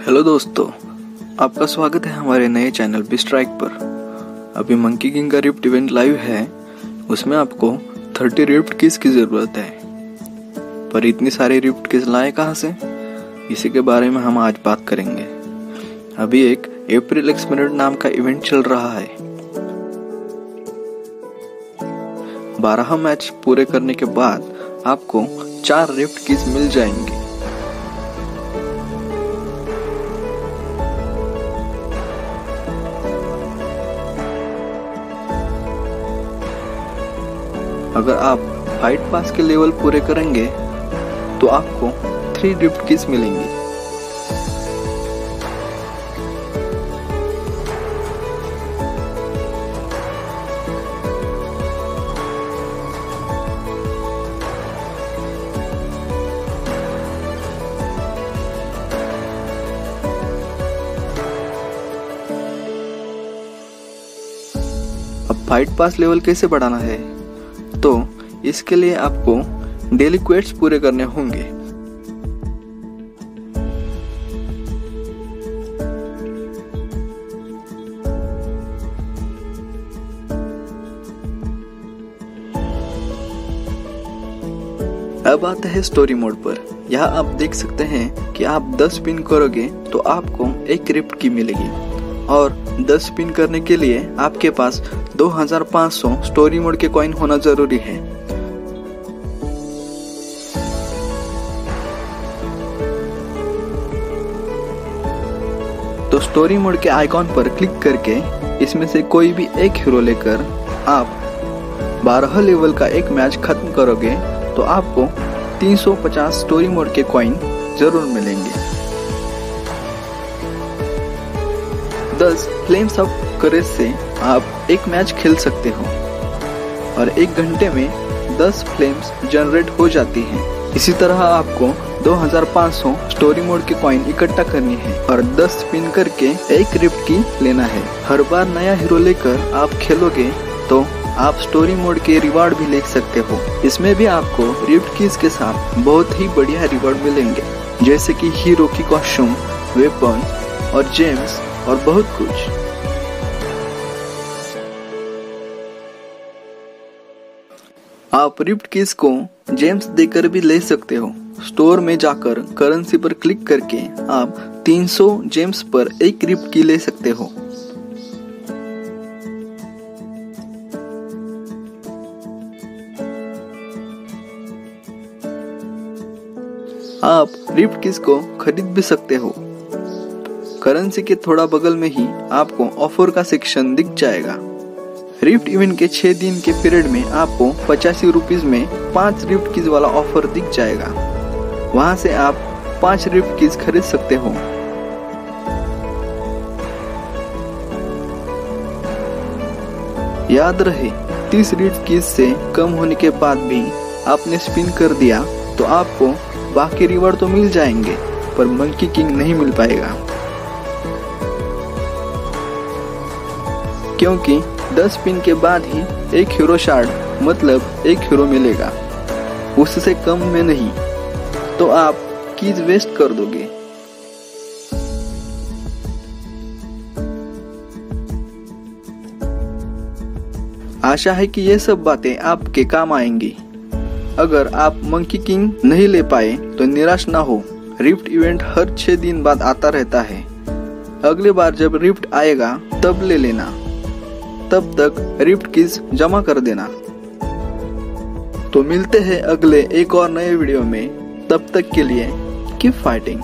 Hello दोस्तों, आपका स्वागत है हमारे नए चैनल बी स्ट्राइक पर। अभी मंकी किंग का रिफ्ट इवेंट लाइव है, उसमें आपको 30 रिफ्ट किस की ज़रूरत है। पर इतनी सारी रिफ्ट किस लाए कहाँ से? इसी के बारे में हम आज बात करेंगे। अभी एक अप्रैल एक्स मिनट नाम का इवेंट चल रहा है। बारह मैच पूरे करने के बाद आपको चार रिफ्ट किस मिल जाएँगे। अगर आप फाइट पास के लेवल पूरे करेंगे तो आपको थ्री गिफ्ट किस मिलेंगी। अब फाइट पास लेवल कैसे बढ़ाना है? तो इसके लिए आपको डेली क्वेट्स पूरे करने होंगे। अब आते हैं स्टोरी मोड पर। यहाँ आप देख सकते हैं कि आप 10 पिन करोगे तो आपको एक क्रिप्ट की मिलेगी। और 10 पिन करने के लिए आपके पास 2500 स्टोरी मोड के कॉइन होना ज़रूरी है। तो स्टोरी मोड के आइकॉन पर क्लिक करके इसमें से कोई भी एक हीरो लेकर आप 12 लेवल का एक मैच खत्म करोगे तो आपको 350 स्टोरी मोड के कॉइन ज़रूर मिलेंगे। 10 फ्लेम्स ऑफ़ करेज से आप एक मैच खेल सकते हो। और एक घंटे में 10 फ्लेम्स जनरेट हो जाती हैं। इसी तरह आपको 2500 स्टोरी मोड के कॉइन इकट्ठा करनी है और 10 स्पिन करके एक रिफ्ट की लेना है। हर बार नया हीरो लेकर आप खेलोगे तो आप स्टोरी मोड के रिवार्ड भी ले सकते हो। इसमें भी आपको रिफ्ट कीज के साथ बहुत ही बढ़िया रिवार्ड मिलेंगे। जैसे कि हीरो की कॉस्ट्यूम वेपन और जेम्स और बहुत कुछ। आप रिफ्ट कीज को जेम्स देकर भी ले सकते हो। स्टोर में जाकर करेंसी पर क्लिक करके आप 300 जेम्स पर एक रिफ्ट की ले सकते हो। आप रिफ्ट किस को खरीद भी सकते हो। करेंसी के थोड़ा बगल में ही आपको ऑफ़र का सेक्शन दिख जाएगा। रिफ्ट इवेंट के छह दिन के पीरियड में आपको पचासी रुपीज़ में पाँच रिफ्ट कीज वाला ऑफ़र दिख जाएगा। वहाँ से आप पाँच रिफ्ट कीज खरीद सकते हो। याद रहे, तीस रिफ्ट कीज से कम होने के बाद भी आपने स्पिन कर दिया तो आपको बाकी रिवॉर्ड तो मिल जाएँगे, पर मंकी किंग नहीं मिल पाएगा। क्योंकि 10 पिन के बाद ही एक हीरो शार्ड मतलब एक हीरो मिलेगा। उससे कम में नहीं। तो आप कीज वेस्ट कर दोगे। आशा है कि ये सब बातें आपके काम आएँगी। अगर आप मंकी किंग नहीं ले पाए तो निराश ना हो। रिफ्ट इवेंट हर छह दिन बाद आता रहता है। अगली बार जब रिफ्ट आएगा, तब ले लेना। तब तक रिफ्ट कीज जमा कर देना। तो मिलते हैं अगले एक और नए वीडियो में। तब तक के लिए कीप फाइटिंग